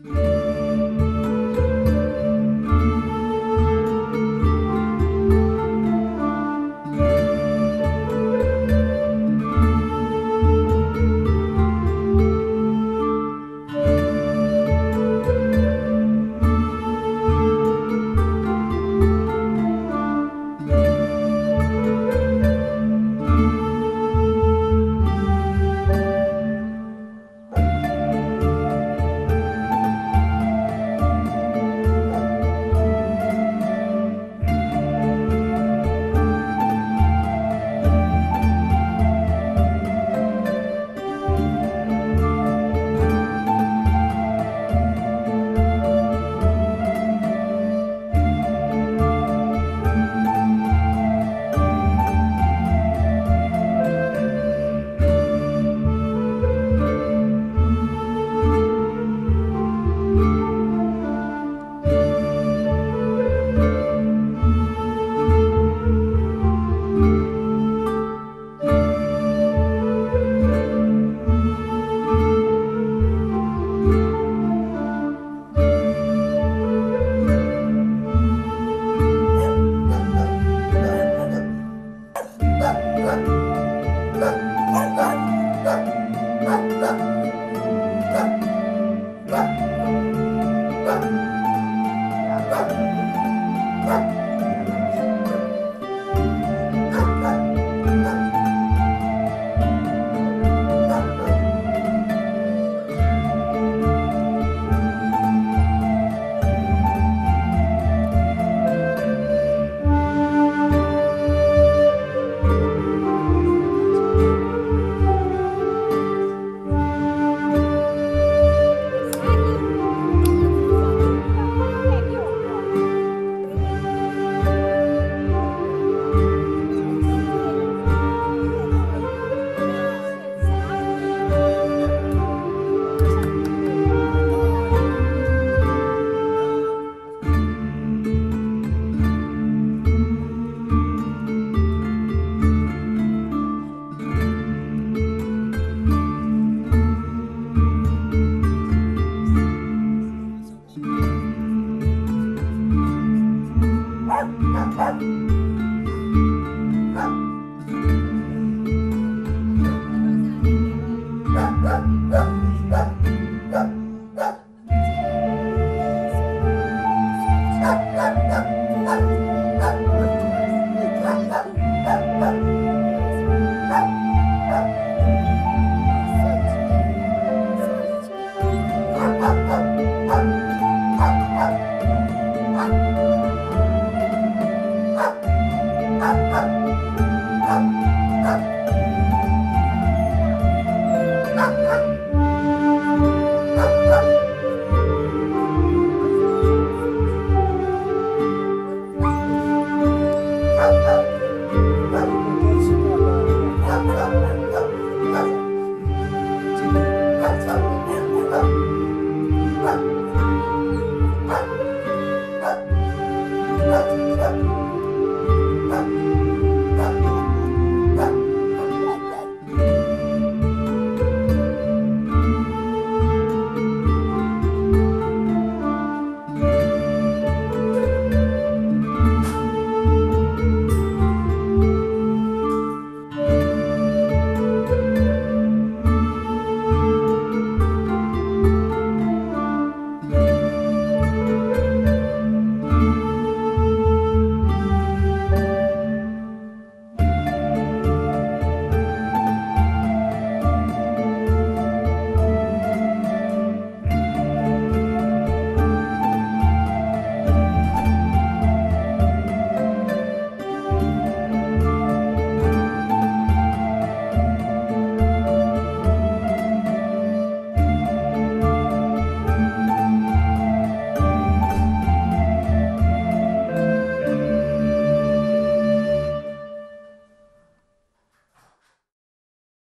Mm-hmm. あっ!我都知道了。